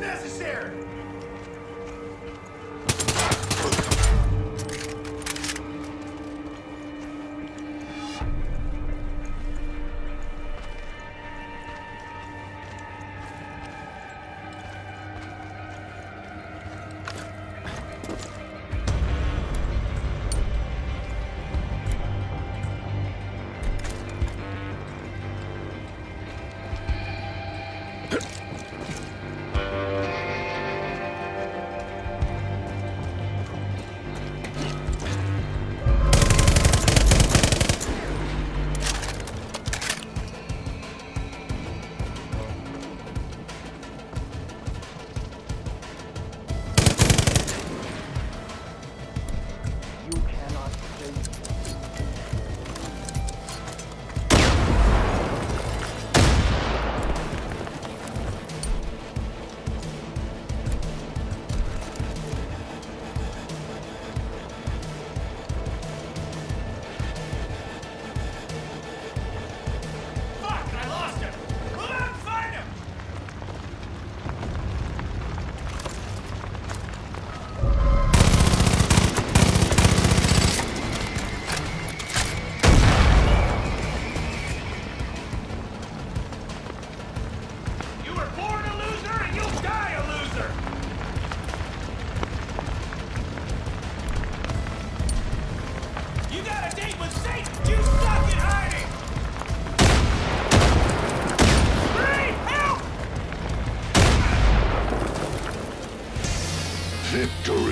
necessary. were born a loser and you'll die a loser! You got a date with Satan! You suck at hiding! Three, help! Victory!